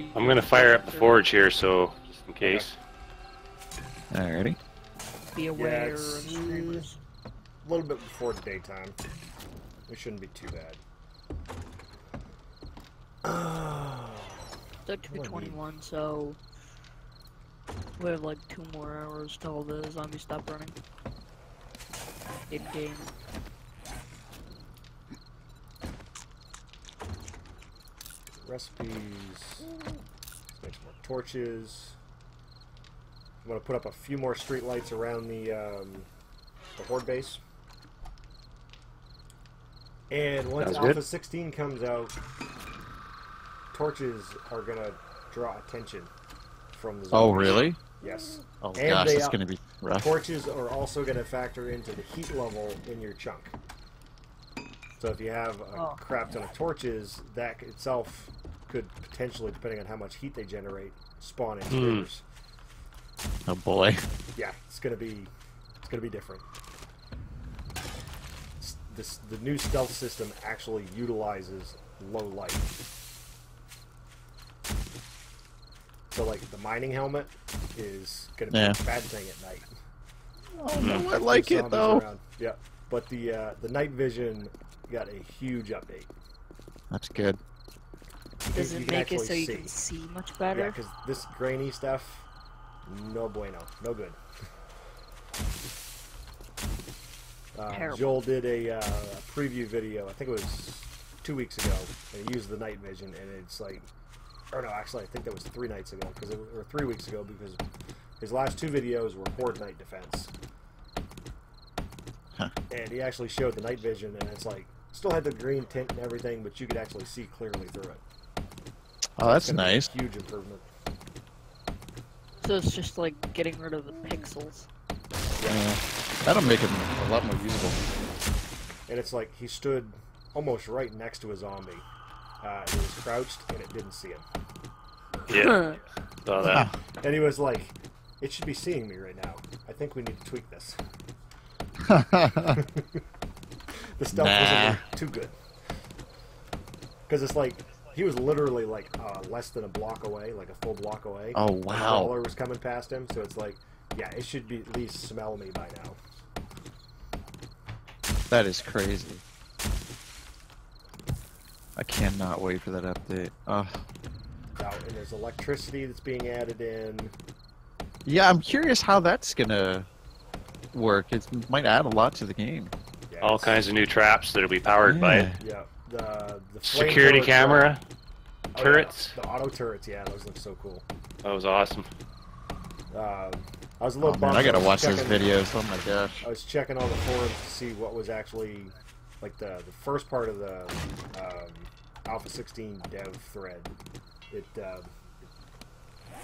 for. I'm gonna fire up the forge here, so just in case. Alrighty. Be aware it's- of. A little bit before daytime. It shouldn't be too bad. It's at 221, so we have like two more hours till the zombies stop running. In game. Recipes. Let's make some more torches. I'm gonna put up a few more street lights around the um, the horde base. And once Sounds Alpha good. 16 comes out, torches are gonna draw attention from the. Oh, really? Yes. Oh And gosh, they that's gonna be rough. Torches are also going to factor into the heat level in your chunk. So if you have a Oh. crap ton of torches, that itself could potentially, depending on how much heat they generate, spawn in Hmm. screamers. Oh boy. Yeah, it's going to be it's going to be different. S- This the new stealth system actually utilizes low light. So like the mining helmet is going to be Yeah. a bad thing at night. Oh no, I like it though. around. Yeah, but the uh, the night vision got a huge update. That's good. Does it make it so you see. can see much better? Yeah, because this grainy stuff, no bueno, no good. Uh, Terrible. Joel did a, uh, preview video. I think it was two weeks ago. And he used the night vision, and it's like, or no, actually, I think that was three nights ago, because or three weeks ago, because his last two videos were horde night defense. Huh. And he actually showed the night vision, and it's like still had the green tint and everything, but you could actually see clearly through it. Oh, that's It's a nice. Huge improvement. So it's just like getting rid of the pixels. Yeah. That'll make it a lot more usable. And it's like he stood almost right next to a zombie. Uh, he was crouched, and it didn't see him. Yeah, saw that. And he was like, "It should be seeing me right now. I think we need to tweak this." The stealth Nah. wasn't too good. Because it's like he was literally like uh, less than a block away, like a full block away. Oh, And the wow. crawler was coming past him, so it's like, yeah, it should be at least smell me by now. that is crazy. I cannot wait for that update. Oh. Now, and there's electricity that's being added in. Yeah, I'm curious how that's gonna work. It might add a lot to the game. Yeah, All kinds of new traps that'll be powered by it. Yeah, the the Security camera, trap- oh, yeah, turrets. the auto turrets, yeah, those look so cool. That was awesome. Um, I was a Oh little man, bummed. I gotta was watch those checking- videos. Oh my gosh. I was checking all the forums to see what was actually like the the first part of the um, Alpha 16 dev thread. It um,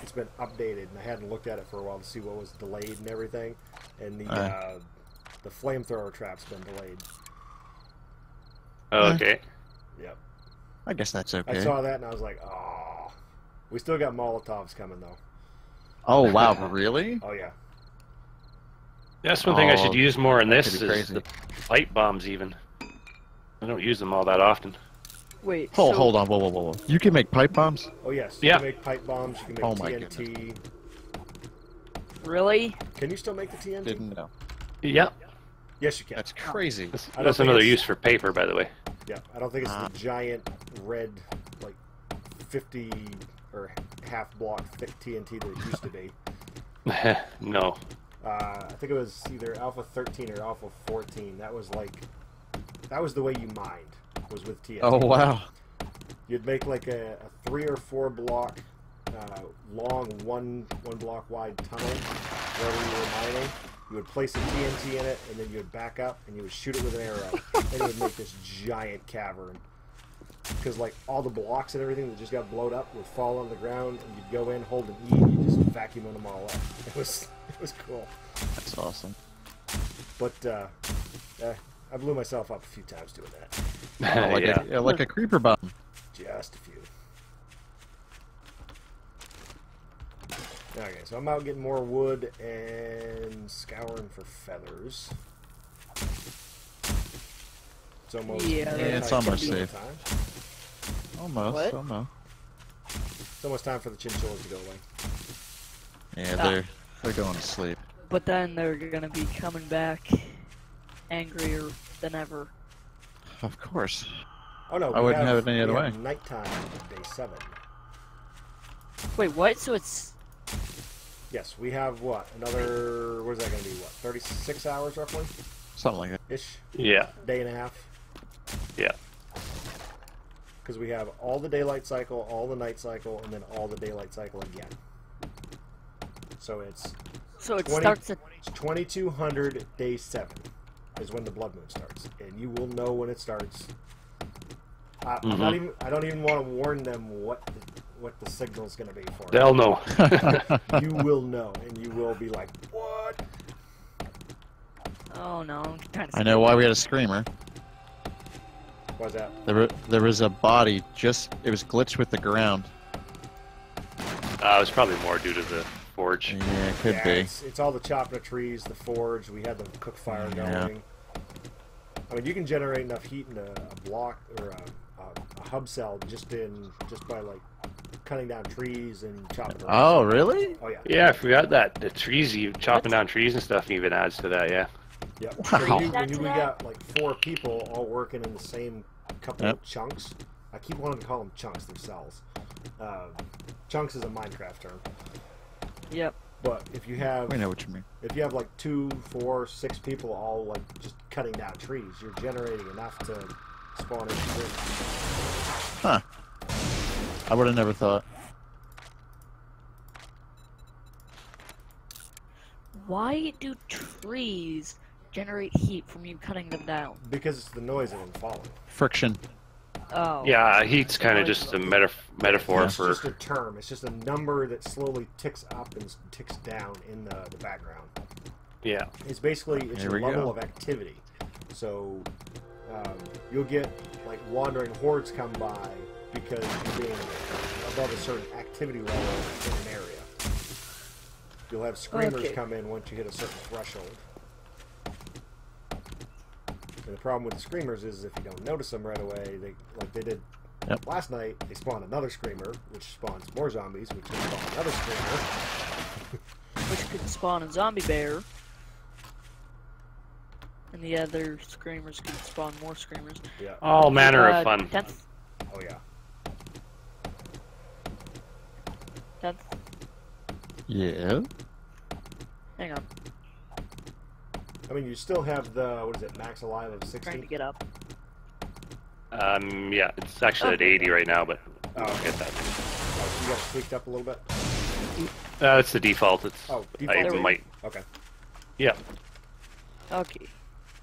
it's been updated, and I hadn't looked at it for a while to see what was delayed and everything. And the Aye. uh, the flamethrower trap's been delayed. Oh, okay. Yep. I guess that's okay. I saw that and I was like, oh. We still got Molotovs coming though. Oh wow, really? Oh yeah. That's one thing I should Oh, use more in that this is crazy. the pipe bombs. Even I don't use them all that often. Wait. Hold, so hold on, whoa, whoa, whoa, whoa. You can make pipe bombs? Oh yes. You Yeah. can make pipe bombs. You can make Oh, my TNT. Really? Can you still make the TNT? Didn't know. Yeah, Yes, you can. That's crazy. that's, that's another use for paper, by the way. Yeah, I don't think it's Ah. the giant red, like fifty or half block thick TNT that it used to be. no. Uh, I think it was either Alpha 13 or Alpha 14. That was like, that was the way you mined was with TNT. Oh wow. You'd make like a, a three or four block uh, long, one one block wide tunnel wherever you were mining. You would place a TNT in it, and then you would back up and you would shoot it with an arrow, and it would make this giant cavern. Because like all the blocks and everything that just got blown up would fall on the ground, and you'd go in, hold an E, and you just vacuum them all up. It was it was cool. That's awesome. But uh, eh, I blew myself up a few times doing that. Oh, like, yeah. a, yeah, like a creeper bomb. Just a few. Okay, so I'm out getting more wood and scouring for feathers. It's almost Yeah, Yeah, it's almost dinner safe. time. Almost, What? almost. It's almost time for the chinchillas to go away. Yeah, Ah. they're they're going to sleep. But then they're gonna be coming back angrier than ever. Of course. Oh no, I wouldn't have it any other have way. Nighttime day seven. Wait, what? So it's Yes, we have what? Another what is that gonna be? What, thirty six hours roughly? Something like that. Ish? Yeah. Day and a half? Yeah. Because we have all the daylight cycle, all the night cycle, and then all the daylight cycle again. So it's so it 20 starts at It's 2200 day 7 is when the blood moon starts. And you will know when it starts. I, I'm not Mhm. even, I don't even want to warn them what the, what the signal's going to be for. They'll know. you will know, and you will be like, what? oh no, I'm kind of. I know why we had a screamer. Why's that? There, there was a body just. It was glitched with the ground. Uh, it was probably more due to the forge. Yeah, it could yeah, be. It's, it's all the chopping of trees, the forge. We had the cook fire Yeah. going. I mean, you can generate enough heat in a, a block or a, a, a hub cell just in just by like cutting down trees and chopping. the Oh, rocks. really? Oh yeah. Yeah, I forgot that. The trees, you chopping down trees and stuff even adds to that, yeah. Yep. Wow. So you, when you, we got like four people all working in the same couple Yep. of chunks. I keep wanting to call them chunks themselves. Uh, chunks is a Minecraft term. Yep. But if you have We know what you mean. if you have like two, four, six people all like just cutting down trees, you're generating enough to spawn in trees. Huh. I would have never thought. Why do trees generate heat from you cutting them down? Because it's the noise of them falling. Friction. Oh. Yeah, heat's kind of just a metaf- metaphor It's for. just a term. It's just a number that slowly ticks up and ticks down in the, the background. Yeah. It's basically it's Here your level go. of activity. So um, you'll get like wandering hordes come by because you're being above a certain activity level in an area. You'll have screamers Okay. come in once you hit a certain threshold. And the problem with the screamers is if you don't notice them right away, they like they did Yep. last night. They spawn another screamer, which spawns more zombies, which will spawn another screamer. Which could spawn a zombie bear. And the other screamers could spawn more screamers. Yeah. All manner Uh, of fun. Tenth, Oh yeah. tenth. Yeah. Hang on, I mean, you still have the what is it, max alive of 60? trying sixty? to get up. Um, yeah, it's actually at Okay. 80 right now, but Oh, I'll get that. Oh, so you got tweaked up a little bit. Uh, it's the default. It's Oh, I default. There might, Okay. yeah. Okay.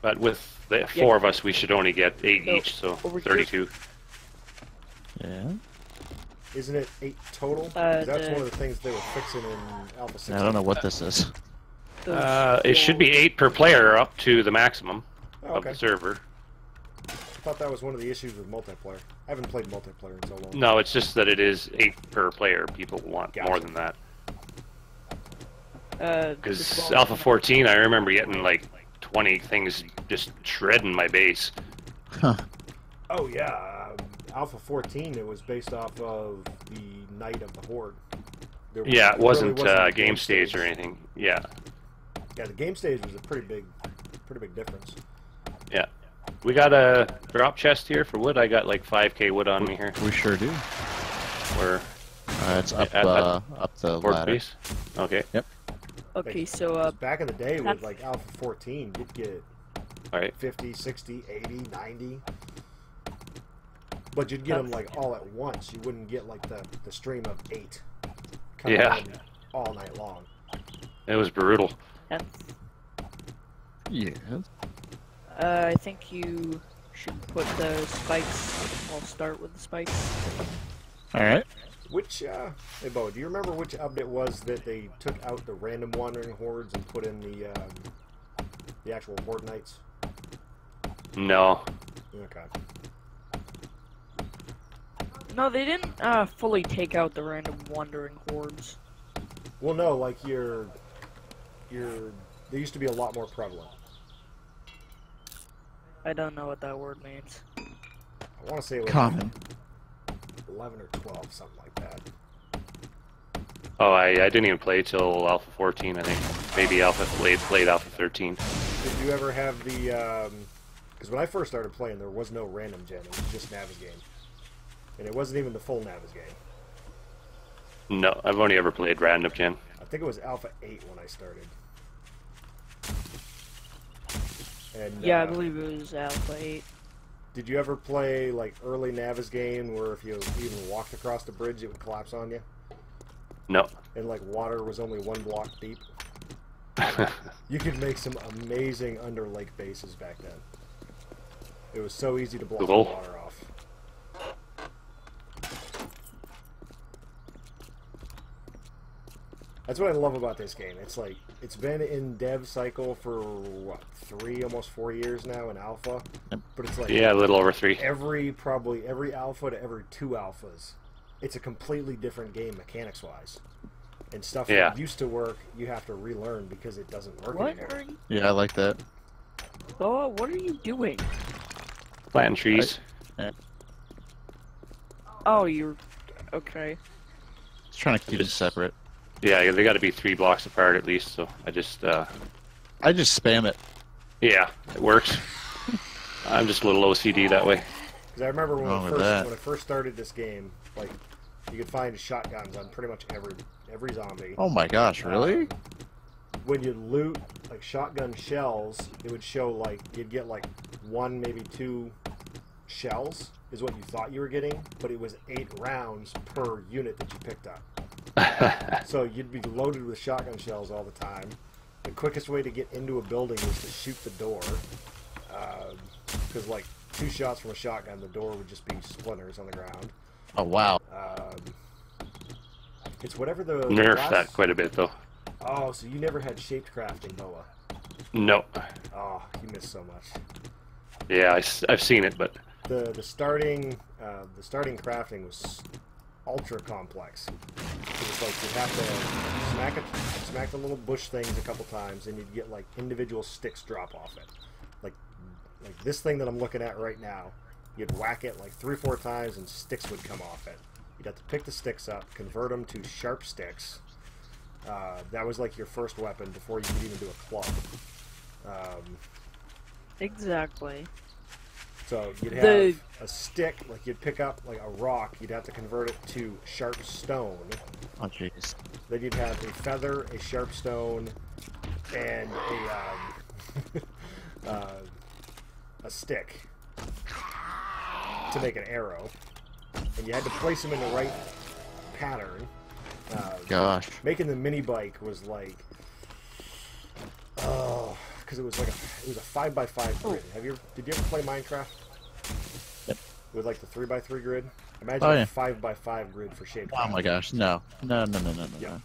But with the four of us, we should only get eight So, each, so over here- 32. Yeah. Isn't it eight total? Uh, that's the- one of the things they were fixing in Alpha Six. I don't know what this is. Uh, it should be eight per player up to the maximum Oh, of okay. the server. I thought that was one of the issues with multiplayer. I haven't played multiplayer in so long. No, it's just that it is eight per player. People want Gotcha. more than that. Uh, Because this Alpha 14, I remember getting like 20 things just shredding my base. Huh. Oh yeah, Alpha 14. It was based off of the Night of the Horde. There Yeah, there it wasn't, wasn't uh, a game stage or anything. Yeah, Yeah, the game stage was a pretty big, pretty big difference. yeah. We got a drop chest here for wood. I got like 5k wood on me here. We sure do. We're Uh, it's up, At- at uh, up the port ladder. base. Okay, Yep. Okay, so uh, Back in the day with like Alpha 14, you'd get alright. 50, 60, 80, 90. But you'd get them like all at once. You wouldn't get like the, the stream of eight coming Yeah. in all night long. It was brutal. tenth. Yeah. Uh, I think you should put the spikes. I'll start with the spikes. All right. Which, uh, hey Bo, do you remember which update it was that they took out the random wandering hordes and put in the um, the actual horde nights? No. Okay. No, they didn't uh, fully take out the random wandering hordes. Well, no, like your your they used to be a lot more prevalent. I don't know what that word means. I want to say it was Common. 11 or 12, something like that. Oh, I, I didn't even play till Alpha 14, I think. Maybe Alpha late, late Alpha 13. Did you ever have the? Because when I first started playing, there was no random gen. It was just Navezgane, and it wasn't even the full Navezgane. No, I've only ever played random gen. I think it was Alpha Eight when I started. And Yeah, I uh, believe it was Alpha 8. Did you ever play like early Navezgane where if you even walked across the bridge, it would collapse on you, No. and like water was only one block deep? You could make some amazing under lake bases back then. It was so easy to block the water off. That's what I love about this game. It's like it's been in dev cycle for what three, almost four years now in alpha, but it's like yeah, a little over three. every probably every alpha to every two alphas, it's a completely different game mechanics wise. And stuff Yeah. that used to work, you have to relearn because it doesn't work What anymore. are you... Yeah, I like that. Boa, what are you doing? Planting trees. Oh, you're... Okay. Just trying to keep it separate. Yeah, they got to be three blocks apart at least, so I just, uh, I just spam it. yeah, it works. I'm just a little OCD that way. Because I remember when we first when I first started this game, like you could find shotguns on pretty much every every zombie. Oh my gosh, really? Um, when you loot like shotgun shells, it would show like you'd get like one, maybe two shells is what you thought you were getting, but it was eight rounds per unit that you picked up. So you'd be loaded with shotgun shells all the time. The quickest way to get into a building was to shoot the door, because like two shots from a shotgun, the door would just be splinters on the ground. Oh wow. Um, it's whatever the Nerf last- that quite a bit though. Oh, so you never had shaped crafting, Noah? No. Oh, you missed so much. Yeah, I, have seen it, but The the starting uh, the starting crafting was ultra complex. It was like you'd have to smack it, smack the little bush things a couple times, and you'd get like individual sticks drop off it. Like like this thing that I'm looking at right now, you'd whack it like three or four times, and sticks would come off it. You'd have to pick the sticks up, convert them to sharp sticks. Uh, that was like your first weapon before you could even do a club. Um, Exactly. So you'd have The- a stick, like you'd pick up like a rock, you'd have to convert it to sharp stone. Oh jeez. Then you'd have a feather, a sharp stone, and a um, uh, a stick to make an arrow. And you had to place them in the right pattern. Uh, Gosh. making the mini bike was like because it was like a it was a five by five grid have you did you ever play minecraft Yep. with like the three by three grid imagine Oh, a five by five grid for shaped Oh my gosh. No. No. No. No. No. No. Yeah. no.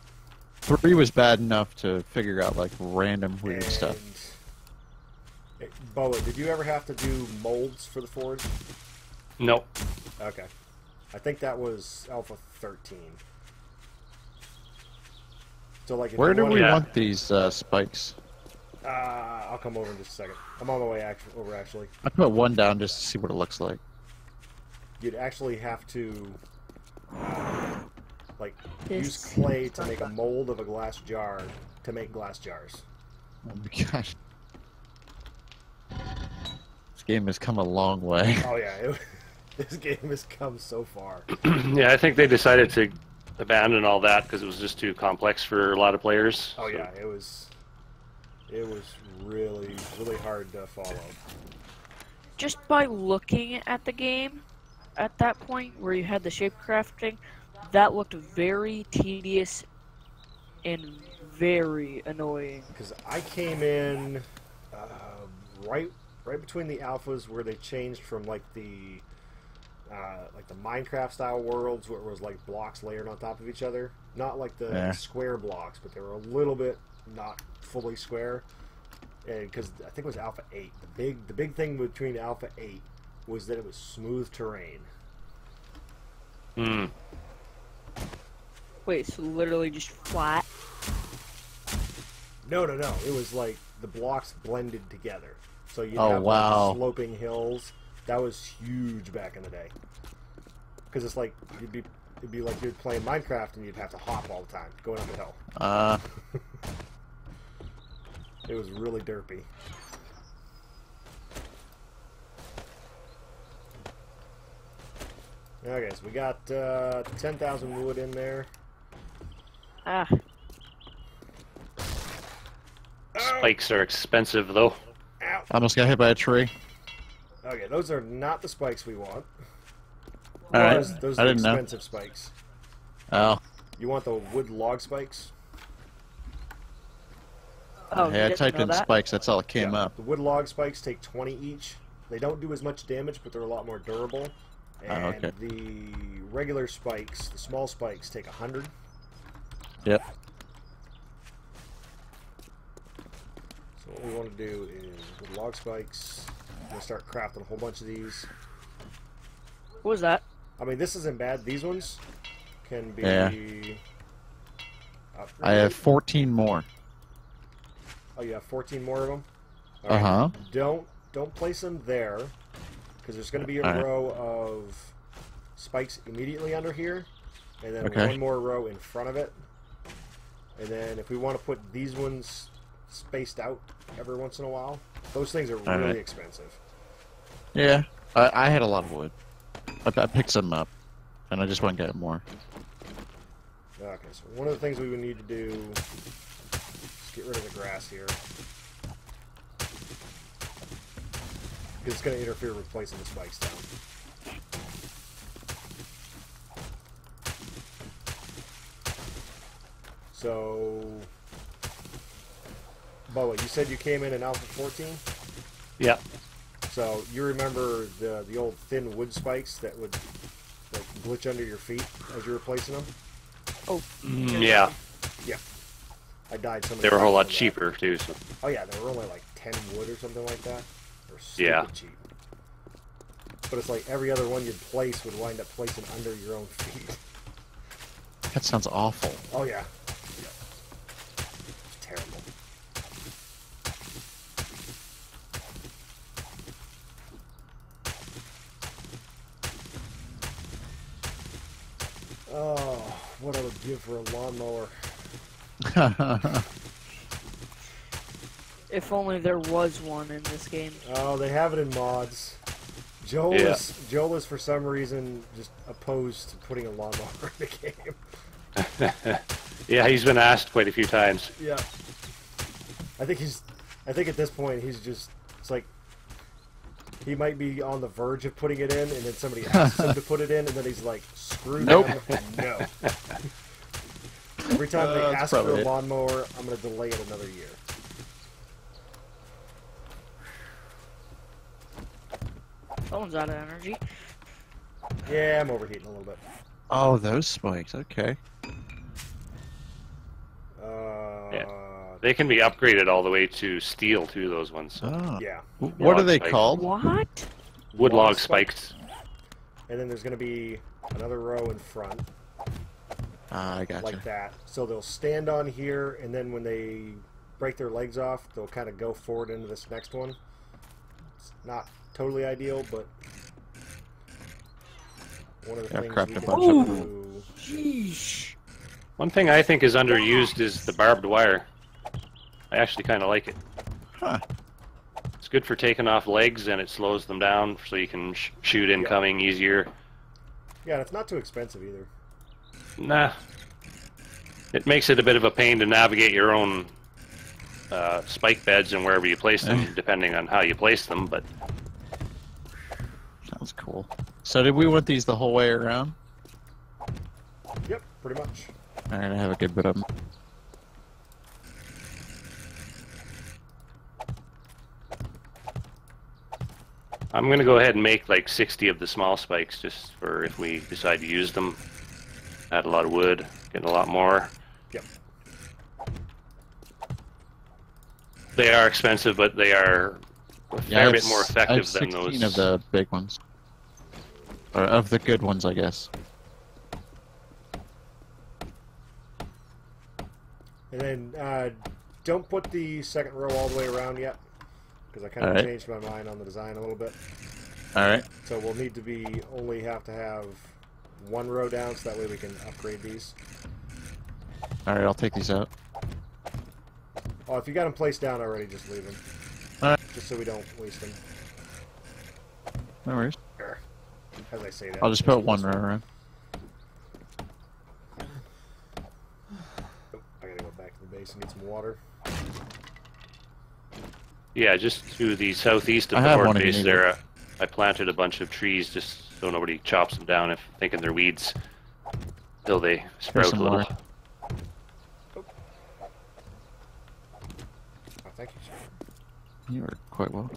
Three was bad enough to figure out like random weird and, stuff. eh, Boa, did you ever have to do molds for the forge? no. Okay. I think that was Alpha 13. So like, if Where do we Yeah. want these uh, spikes? Uh, I'll come over in just a second. I'm on my way act- over actually. I put one down just to see what it looks like. you'd actually have to uh, like use clay to make a mold of a glass jar to make glass jars. Oh my gosh. This game has come a long way. Oh yeah, it, this game has come so far. yeah, I think they decided to abandon all that because it was just too complex for a lot of players. Oh So- yeah, it was it was really really hard to follow. Just by looking at the game, at that point where you had the shape crafting, that looked very tedious and very annoying. Because I came in uh, right right between the alphas where they changed from like the uh, like the Minecraft style worlds where it was like blocks layered on top of each other, not like the Yeah. square blocks, but they were a little bit not fully square. And because I think it was Alpha Eight. The big the big thing between Alpha Eight was that it was smooth terrain. Hmm. Wait, so literally just flat? No, no, no. It was like the blocks blended together. So you Oh, have wow. like, sloping hills. That was huge back in the day. Because it's like you'd be it'd be like you're playing Minecraft and you'd have to hop all the time, going up a hill. Uh, It was really derpy. Okay, so we got uh, 10,000 wood in there. Ah, Spikes are expensive though. Ow! almost got hit by a tree. Okay, those are not the spikes we want. All right. Those, those I are didn't know. expensive spikes. Oh, You want the wood log spikes? Oh, you hey, I typed in that? spikes. That's all it came Yeah, up. The wood log spikes take 20 each. They don't do as much damage, but they're a lot more durable. Oh, okay. the regular spikes, the small spikes, take 100. Yep. So what we want to do is with log spikes, I'm gonna start crafting a whole bunch of these. What was that? I mean, this isn't bad. These ones can be. Yeah. I have 14 more. Oh, you have 14 more of them. Uh huh. Don't don't place them there, because there's going to be a Alright. row of spikes immediately under here, and then Okay. one more row in front of it. And then if we want to put these ones spaced out every once in a while, those things are really Alright. expensive. Yeah, I, I had a lot of wood. I, I picked some up, and I just want to get more. Okay, so one of the things we would need to do get rid of the grass here. Because it's going to interfere with placing the spikes down. So, Boa, you said you came in in Alpha 14? Yeah. So you remember the the old thin wood spikes that would like glitch under your feet as you were placing them? Oh, Mm, yeah. I died so many They were a whole lot on that. cheaper too. So Oh yeah, they were only like ten wood or something like that. They were stupid Yeah. cheap. But it's like every other one you'd place would wind up placing under your own feet. That sounds awful. Oh yeah. It's terrible. Oh, what I would give for a lawnmower. if only there was one in this game. Oh, they have it in mods. Joel Yeah. is Joel is for some reason just opposed to putting a lawnmower in the game. yeah, he's been asked quite a few times. Yeah. I think he's I think at this point he's just it's like he might be on the verge of putting it in and then somebody asks him to put it in and then he's like, screw Nope. them, no. Every time they Uh, that's ask for probably a it. lawnmower, I'm gonna delay it another year. Someone's out of energy. Yeah, I'm overheating a little bit. oh, those spikes. Okay. Uh, They can be upgraded all the way to steel too. Those ones, Oh. yeah. W- What are they spikes. called? What? wood Log log spikes. spikes. And then there's gonna be another row in front. Ah, I gotcha. like that. So they'll stand on here, and then when they break their legs off, they'll kind of go forward into this next one. It's not totally ideal, but one of the Yeah, things craft we a can bunch of do. Sheesh. One thing I think is underused is the barbed wire. I actually kind of like it. Huh. It's good for taking off legs and it slows them down so you can sh- shoot incoming easier. Yeah, and it's not too expensive either. Nah. It makes it a bit of a pain to navigate your own uh, spike beds and wherever you place them, depending on how you place them. But Sounds cool. So did we want these the whole way around? Yep, pretty much. All right, I have a good bit of them. I'm going to go ahead and make like 60 of the small spikes just for if we decide to use them. Add a lot of wood, get a lot more. Yep. They are expensive, but they are a I fair have bit more s- I have effective than 16 those. of the big ones. Or of the good ones, I guess. And then uh, don't put the second row all the way around yet, because I kind of Alright. changed my mind on the design a little bit. All right. So we'll need to be only have to have one row down so that way we can upgrade these. All right, I'll take these out. Oh, if you got them placed down already, just leave them. Alright. Just so we don't waste them. No worries. As I say that. I'll just put one row around. Oh, I gotta go back to the base and get some water. Yeah, just to the southeast of I the have fort one if you base there, uh, I planted a bunch of trees just so nobody chops them down if thinking they're weeds. Till they sprout a some little. more. Oh, thank you, sir. You were quite well.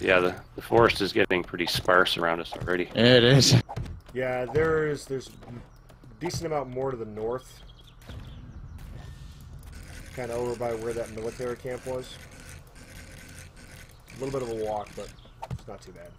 Yeah, the, the forest is getting pretty sparse around us already. It is. Yeah, there's there's decent amount more to the north. Kind of over by where that military camp was. A little bit of a walk, but it's not too bad.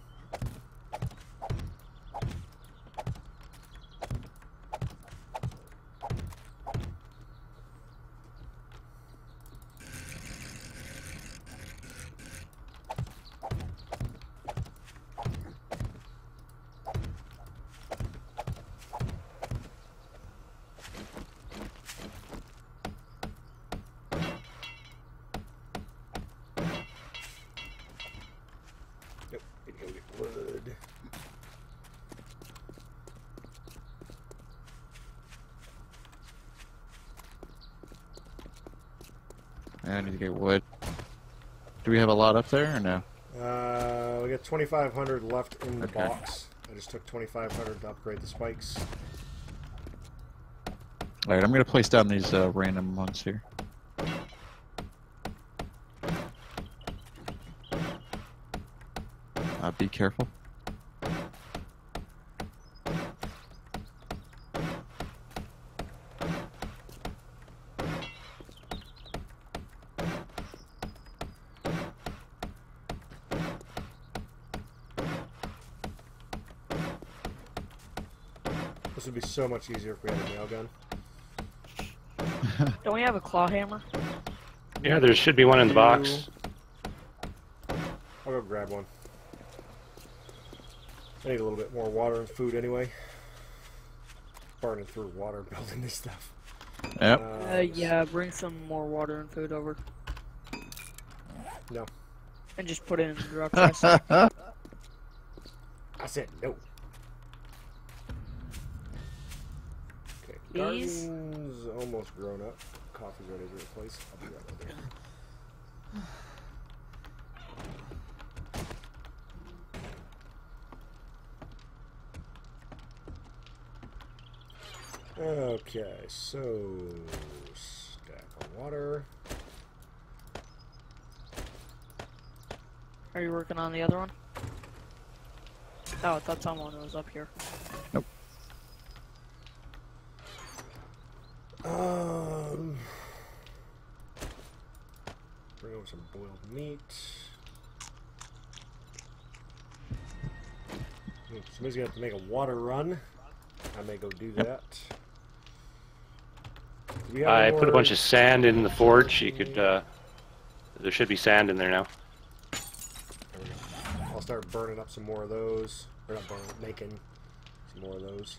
Yep, need to go get wood. I need to get wood. Do we have a lot up there or no? Uh, we got 2,500 left in the Okay. box. I just took 2,500 to upgrade the spikes. All right, I'm gonna place down these uh, random ones here. Uh, be careful. So much easier if we had a nail gun. Don't we have a claw hammer? Yeah, there should be one in the box. I'll go grab one. I need a little bit more water and food anyway. Burning through water building this stuff. Yep. Uh, yeah, bring some more water and food over. No. And just put it in the drop chest. I said no. Please? garden's almost grown up. Coffee's ready to replace. I'll be right with you. Okay, so stack of water. Are you working on the other one? Oh, I thought someone was up here. Um, bring over some boiled meat. Hmm, Somebody's gonna have to make a water run. I may go do that. Do I put a bunch of sand in the forge. You could, uh, there should be sand in there now. There we go. I'll start burning up some more of those. Or not burning, making some more of those.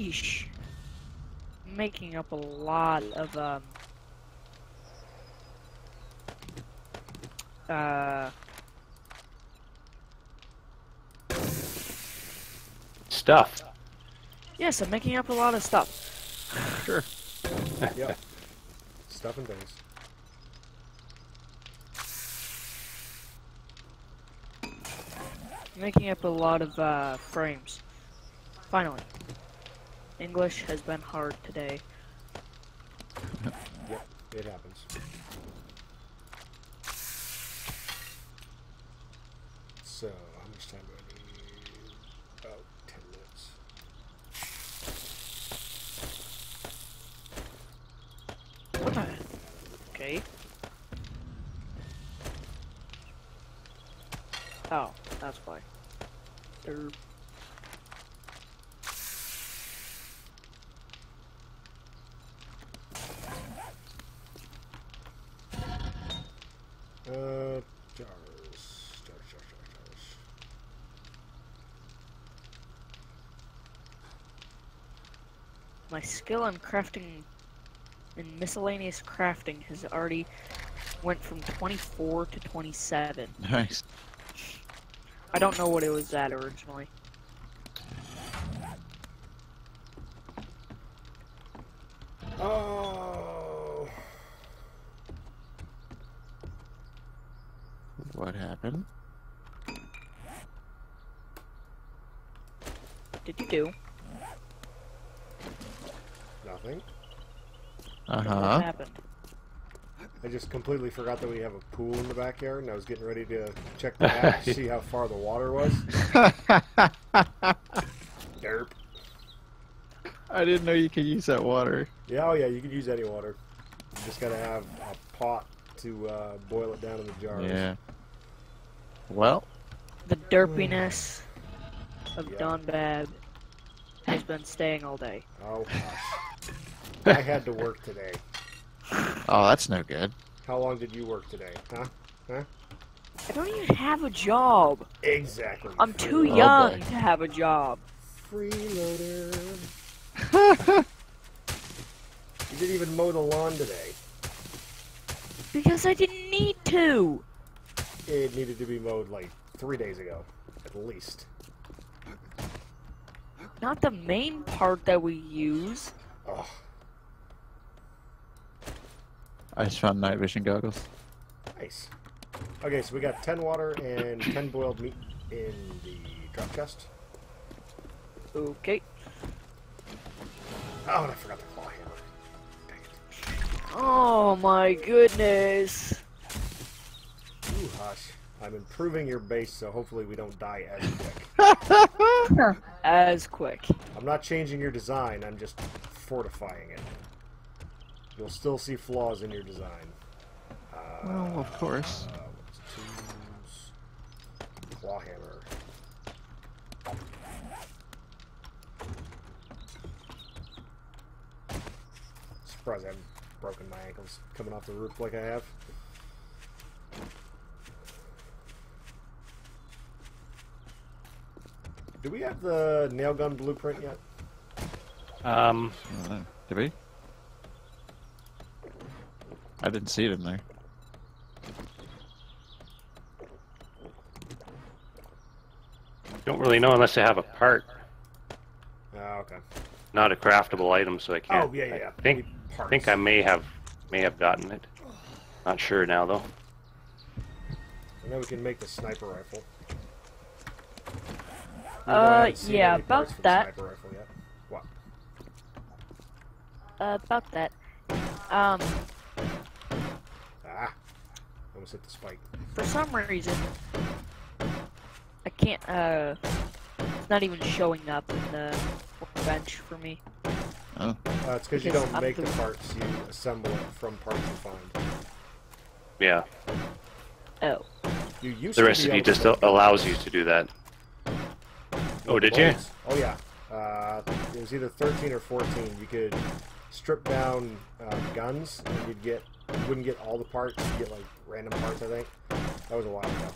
Sheesh. Making up a lot of, um... Uh... Stuff. Yes, I'm making up a lot of stuff. Sure. yeah. Stuff and things. Making up a lot of, uh, frames. Finally. English has been hard today. It happens. So, how much time do I need? About 10 minutes. What the? Okay. Oh, that's why. Derp. Uh, jars. Jars, jars, jars, jars. My skill in crafting, in miscellaneous crafting, has already went from 24 to 27. Nice. I don't know what it was at originally. Oh. What happened? What did you do? Nothing. Uh What huh. happened? I just completely forgot that we have a pool in the backyard, and I was getting ready to check the map to see how far the water was. Derp. I didn't know you could use that water. Yeah, oh yeah, you can use any water. You just gotta have a pot to uh, boil it down in the jars. Yeah. Well, The derpiness of Yeah. Don Bab has been staying all day. Oh gosh. I had to work today. oh, that's no good. How long did you work today? Huh? Huh? I don't even have a job. Exactly. I'm too Oh, young boy. to have a job. Freeloader. You didn't even mow the lawn today. Because I didn't need to. It needed to be mowed like three days ago, at least. Not the main part that we use. Oh, I just found night vision goggles. nice. Okay, so we got 10 water and 10 boiled meat in the drop chest. Okay. Oh, and I forgot the claw hammer. Dang it. Oh my goodness. Ooh, hush. I'm improving your base, so hopefully we don't die as quick. As quick. I'm not changing your design, I'm just fortifying it. You'll still see flaws in your design. Uh, Well, of course. Uh, what's? Claw hammer. Surprised I haven't broken my ankles coming off the roof like I have. Do we have the nail gun blueprint yet? Um, I. Did we? I didn't see it in there. don't really know unless I have a part, Oh, okay. not a craftable item, so I can't. Oh, yeah, yeah, yeah. I think Need I think I may have may have gotten it. Not sure now though. And then we can make the sniper rifle. Even Uh, yeah, about parts for the that. Rifle yet. What? Uh, about that. Um! Almost hit the spike. for some reason, I can't, uh, it's not even showing up in the bench for me. Oh, Uh, it's because you don't I'm make the the- parts, you assemble it from parts you find. Yeah, Oh. You used the to be recipe to just allows you to do that. Oh, did you? Oh yeah. Uh, it was either 13 or 14. You could strip down uh, guns, and you'd get you wouldn't get all the parts. You'd get like random parts. I think that was a while ago.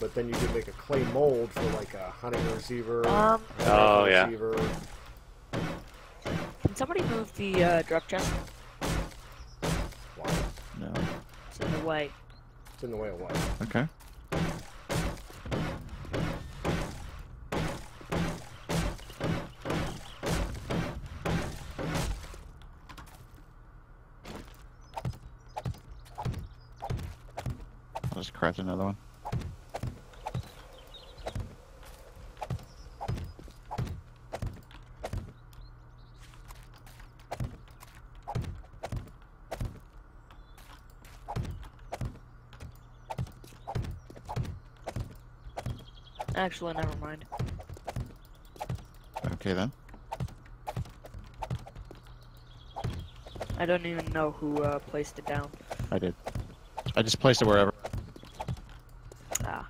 But then you could make a clay mold for like a hunting receiver. Um, a Oh, rifle yeah. Receiver. can somebody move the, uh, drop chest? Wow. no. It's in the way. It's in the way of what? Okay. Another one. Actually, never mind. Okay then. I don't even know who, uh, placed it down. I did. I just placed it wherever. Ah.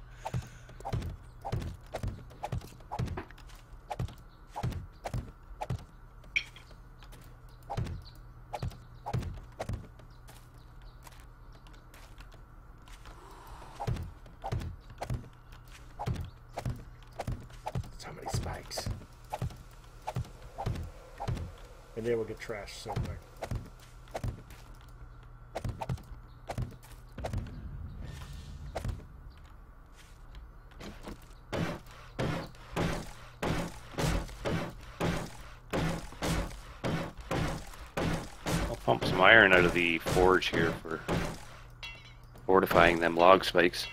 these spikes. And they will get trashed somewhere. I'll pump some iron out of the forge here for fortifying them log spikes.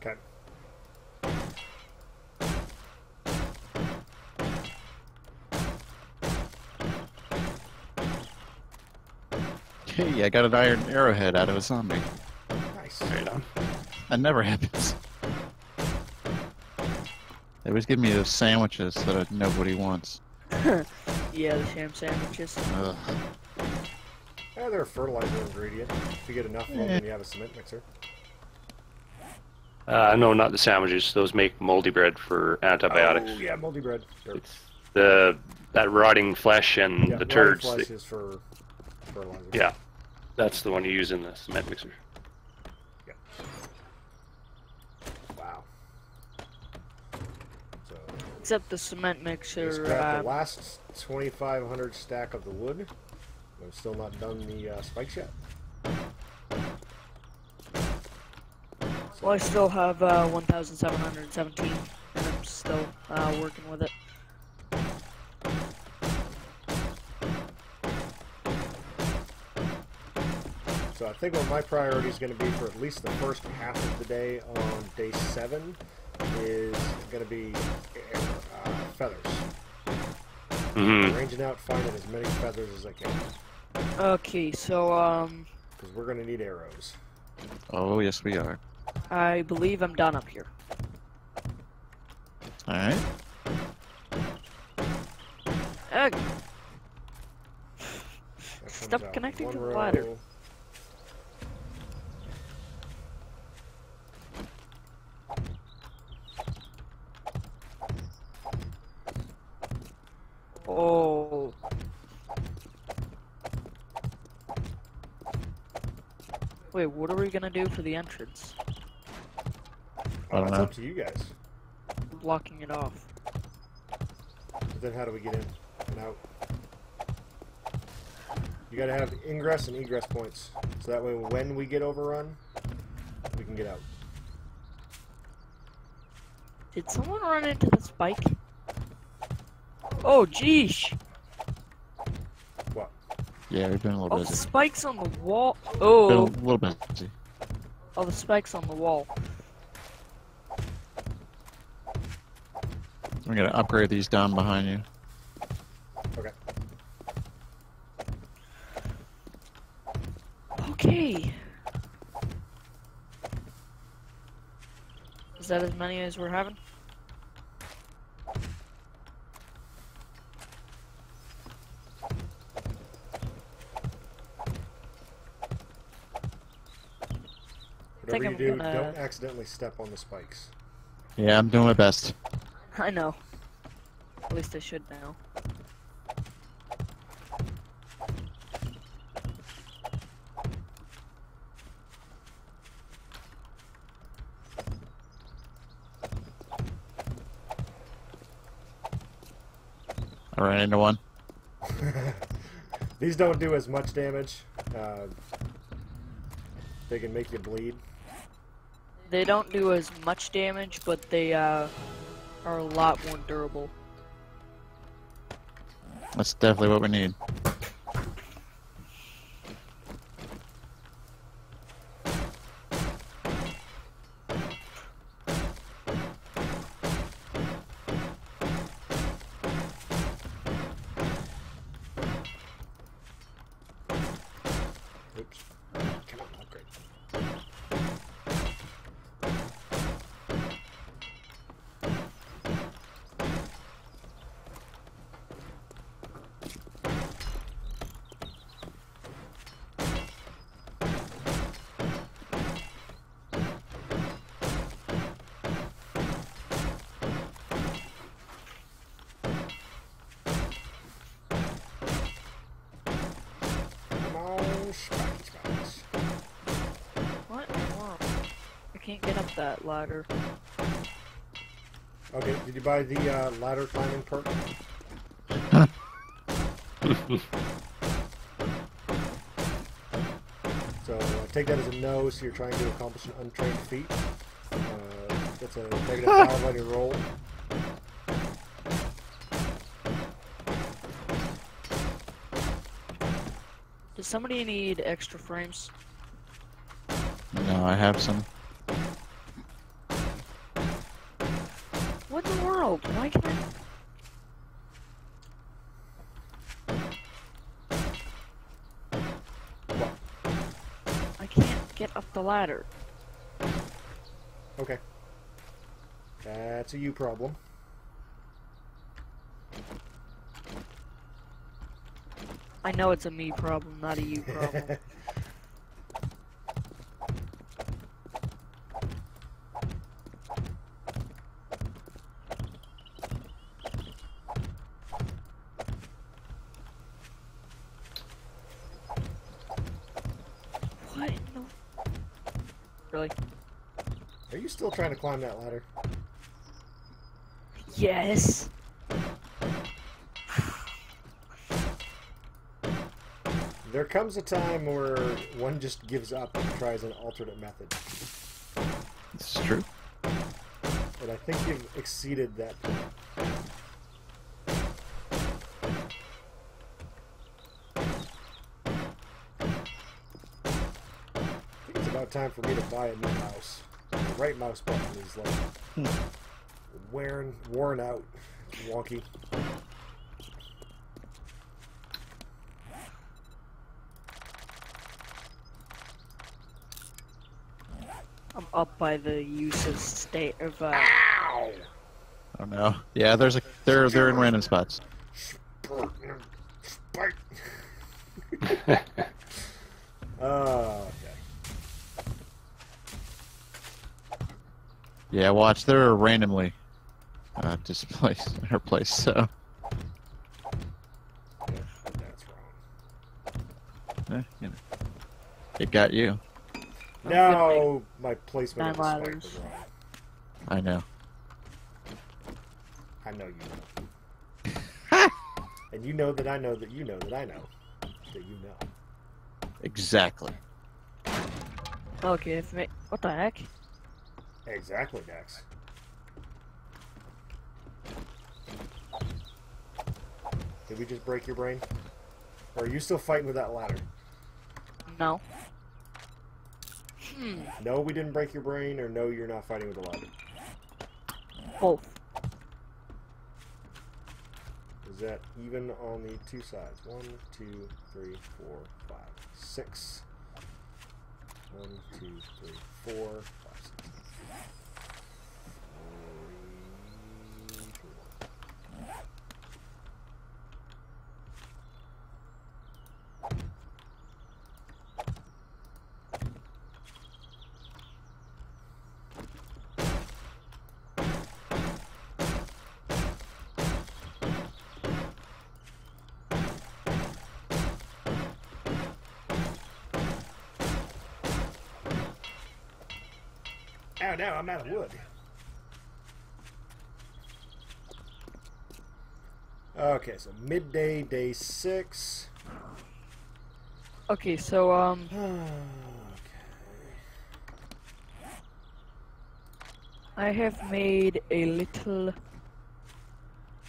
Okay. Hey, I got an iron arrowhead out of a zombie. Nice. Right on. That never happens. They always give me those sandwiches that nobody wants. Yeah, the sham sandwiches. Ugh. Yeah, they're a fertilizer ingredient. If you get enough of them, Eh. you have a cement mixer. Uh, no, not the sandwiches. Those make moldy bread for antibiotics. Oh, yeah, moldy bread. Or- It's the that rotting flesh and yeah, the rotting turds. flesh that- is for fertilizer. yeah, that's the one you use in the cement mixer. Wow. So, Except the cement just mixer. grab Uh, the last 2,500 stack of the wood. I've still not done the uh, spikes yet. well, I still have uh, 1,717, and I'm still uh, working with it. Think what my priority is going to be for at least the first half of the day on day seven is going to be uh, feathers. hmm Ranging out, finding as many feathers as I can Okay, so um, because we're going to need arrows. Oh, yes, we are. I believe I'm done up here. Alright. Ugh, Stop connecting to the row. ladder. oh. Wait, what are we gonna do for the entrance? I don't that's know. up to you guys. Blocking it off. But then how do we get in and out? You got to have ingress and egress points, so that way when we get overrun, we can get out. Did someone run into the spike? Oh, geesh! What? Yeah, we've been a little oh, All the busy. spikes on the wall. Been a Oh, little busy. all the spikes on the wall. I'm gonna upgrade these down behind you. Okay. Okay. Is that as many as we're having? Whatever you I'm don't accidentally step on the spikes. Yeah, I'm doing my best. I know. At least I should now. I ran into one. These don't do as much damage. Uh, they can make you bleed. They don't do as much damage, but they uh, are a lot more durable. That's definitely what we need. Spikes, spikes. What? I can't get up that ladder. Okay, did you buy the uh, ladder climbing perk? so uh, take that as a no, so you're trying to accomplish an untrained feat. Uh, that's a negative five on your roll. Somebody need extra frames? No, I have some. What in the world? Why can I? What? I can't get up the ladder. Okay. That's a you problem. I know it's a me problem, not a you problem. what in the... Really? Are you still trying to climb that ladder? Yes. There comes a time where one just gives up and tries an alternate method. This is true. But I think you've exceeded that point. I think it's about time for me to buy a new mouse. The right mouse button is like hmm. wearing, worn out, wonky. I'm up by the use of state of uh, Oh no. Yeah, there's a they're they're in random spots. Spike. Oh, okay. Yeah, watch. They're randomly uh, displaced in her place. So Yeah, that's wrong. eh, you know, it got you. No, my placement Nine of the spike was wrong. I know. I know you know. and you know that I know that you know that I know that you know. Exactly. Okay, if ma- what the heck? Exactly, Dex. Did we just break your brain? Or are you still fighting with that ladder? No. Hmm. No, we didn't break your brain, or no, you're not fighting with the ladder. Both. Is that even on the two sides? One, two, three, four, five, six. One, two, three, four, five, six. Three, four. Ow, now I'm out of wood. Okay, so midday, day six. Okay, so um, okay. I have made a little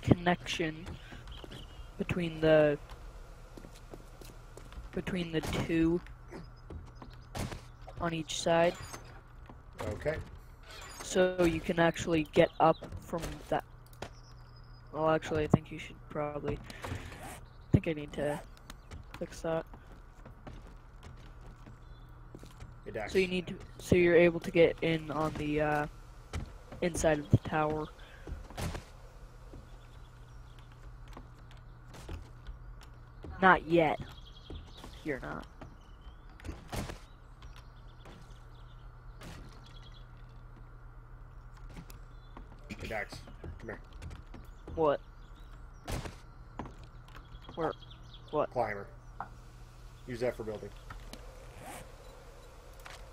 connection between the between the two on each side, Okay. so you can actually get up from that. Well, actually, I think you should probably. I think I need to fix that. So you need to, so you're able to get in on the uh, inside of the tower. Not yet. You're not. Hey, Dax. Come here. What? Where? What? Climber. Use that for building.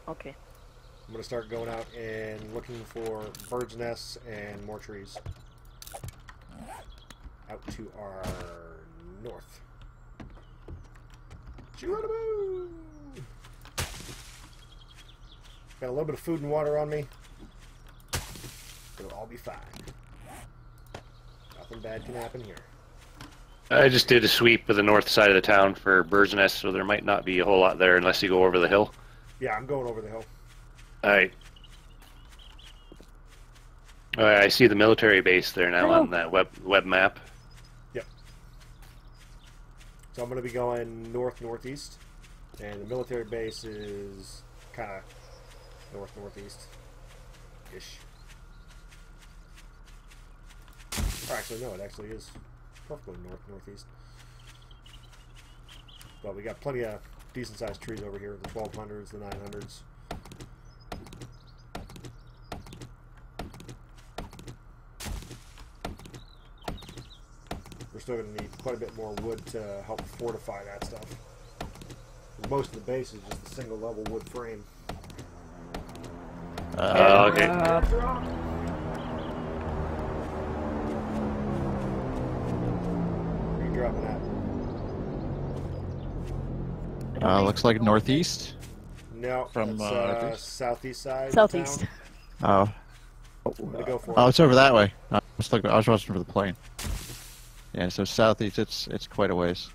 Okay. I'm gonna start going out and looking for birds' nests and more trees. Out to our north. Geronimo! Got a little bit of food and water on me. It'll all be fine. Nothing bad can happen here. I just did a sweep of the north side of the town for Bird's Nest, so there might not be a whole lot there unless you go over the hill. Yeah, I'm going over the hill. Alright. Alright, I see the military base there now Oh. on that web web map. Yep. So I'm going to be going north northeast, and the military base is kind of north northeast ish. Or actually, no, it actually is perfectly north northeast. But we got plenty of decent sized trees over here the 1200s, the 900s. We're still going to need quite a bit more wood to help fortify that stuff. Most of the base is just a single level wood frame. Uh, okay. Uh, dropping at? Uh, looks like northeast. No, From, uh, uh, southeast side. Southeast. town. Oh, I'm go oh, it's over that way. I was looking. I was watching for the plane. Yeah, so southeast. It's it's quite a ways.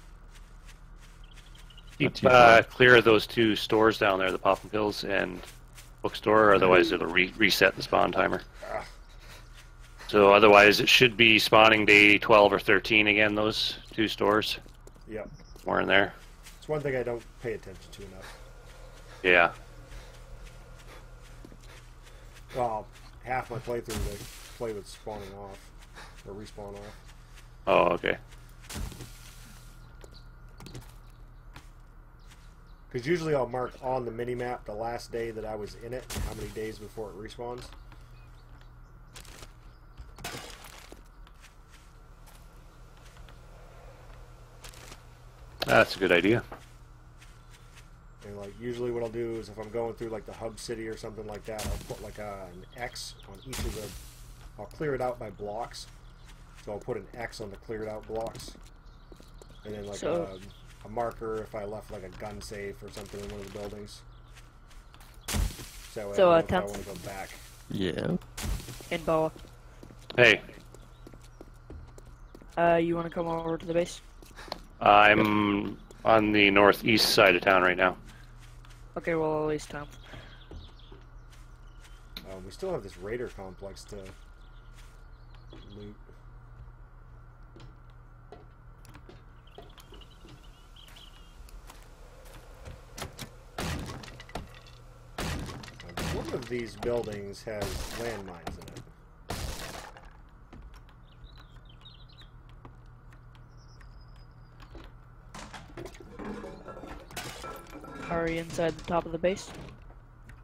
Keep uh, clear of those two stores down there, the Poppin' Pills and bookstore, otherwise it'll re- reset the spawn timer. Ah. So otherwise it should be spawning day 12 or 13 again, those two stores. Yep. More in there. It's one thing I don't pay attention to enough. Yeah. Well, half my playthrough they play with spawning off or respawn off. Oh, okay. Because usually I'll mark on the mini map the last day that I was in it and how many days before it respawns. That's a good idea. And like usually what I'll do is if I'm going through like the hub city or something like that, I'll put like a, an X on each of the. I'll clear it out by blocks. So I'll put an X on the cleared out blocks, and then like So- a, a marker if I left like a gun safe or something in one of the buildings. So, So, I uh, I want to go back. Yeah. in Boa. Hey, Uh, you want to come over to the base? I'm on the northeast side of town right now. Okay, well at least time. Um, we still have this raider complex to loot. Um, One of these buildings has landmines in it. Are inside the top of the base?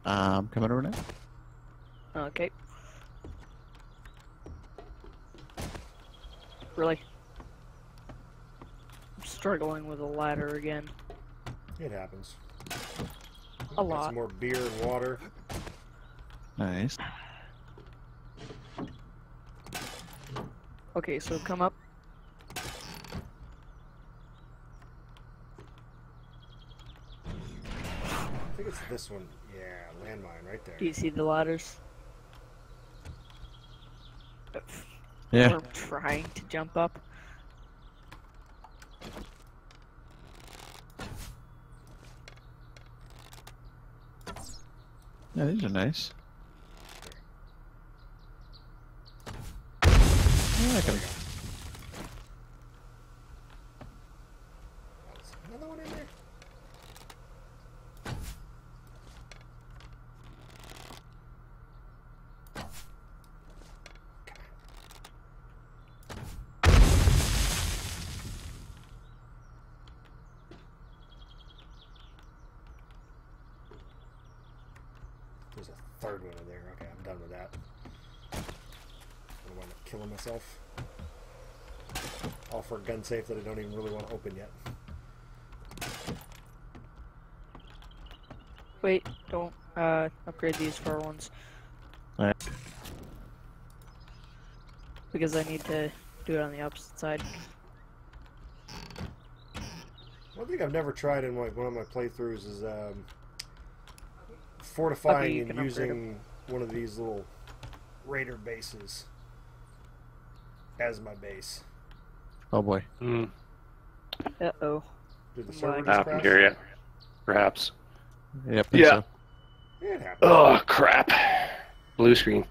Um, coming over now. Okay. Really? I'm struggling with a ladder again. It happens. A lot. some more beer and water. Nice. Okay, so come up. I think it's this one. Yeah, landmine right there. Do you see the ladders? Yeah. We're trying to jump up. Yeah, these are nice. Yeah, I can. Another one in there. There's a third one in there. Okay, I'm done with that. I don't want to killing myself. All for a gun safe that I don't even really want to open yet. Wait, don't uh, upgrade these far ones. Alright. Because I need to do it on the opposite side. One thing I've never tried in like one of my playthroughs is um, fortifying and can upgrade 'em. using one of these little raider bases as my base. Oh boy. Hmm. Uh oh. Did the Why? server just happened crash? here yet? Perhaps. Yep. Yeah. so. It happened. Oh crap! Blue screen.